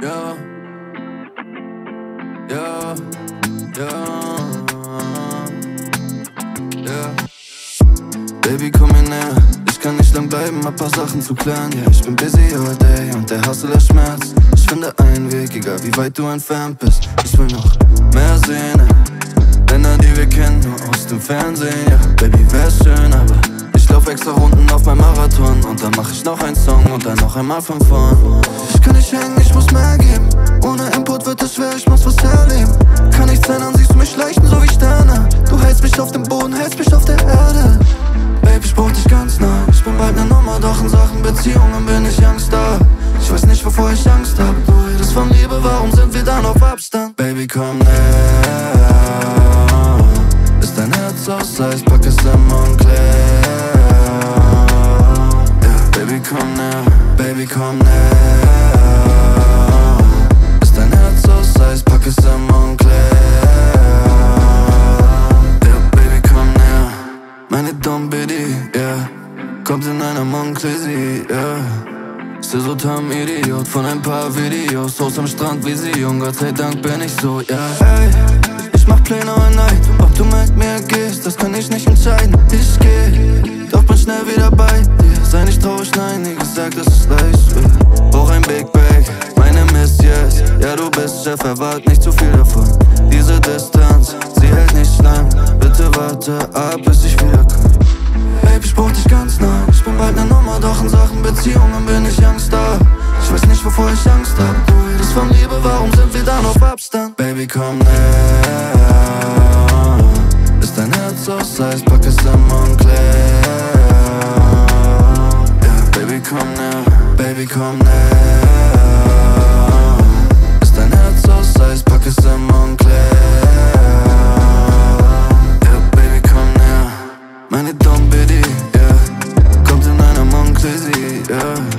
Ja, ja, ja, ja. Baby, komm mir näher. Ich kann nicht lang bleiben, hab paar Sachen zu klären. Ja, ich bin busy all day und der Hustle, der Schmerz. Ich finde einen Weg, egal wie weit du entfernt bist. Ich will noch mehr sehen. Länder, die wir kennen, nur aus dem Fernsehen. Ja, Baby, wär's schön, aber ich lauf extra Runden auf meinem Marathon. Und dann mach ich noch einen Song und dann noch einmal von vorn. Ich kann nicht warum sind wir dann auf Abstand? Baby, komm näher. Ist dein Herz aus Eis, pack es in Montclair. Ja, Baby, komm näher. Baby, komm näher. Ist dein Herz aus Eis, pack es in Montclair. Ja, Baby, komm näher. Meine Dom Biddy, yeah Kommt in einer Monclair, yeah So Tom Idiot von ein paar Videos Aus am Strand wie sie jung, Gott sei Dank bin ich so, yeah Ey, ich mach Pläne all night. Ob du mit mir gehst, das kann ich nicht entscheiden. Ich geh, doch bin schnell wieder bei dir. Sei nicht traurig, nein, nie gesagt, dass es leicht wird. Brauch ein Big Bag, meine Miss, yes. Ja, du bist Chef, erwart nicht zu viel davon. Diese Distanz, sie hält nicht lang. Bitte warte ab, bis ich wiederkomme Baby, ich brauch dich doch in Sachen Beziehungen bin ich Angst da. Ich weiß nicht, wovor ich Angst hab. Du redest von Liebe, warum sind wir dann auf Abstand? Baby, komm näher. Ist dein Herz aus Eis, pack es im Montclair. Yeah, Baby, komm näher. Baby, komm näher. Ist dein Herz aus Eis, pack es im Montclair. Yeah, Baby, komm näher. Meine Dombe, die busy, yeah.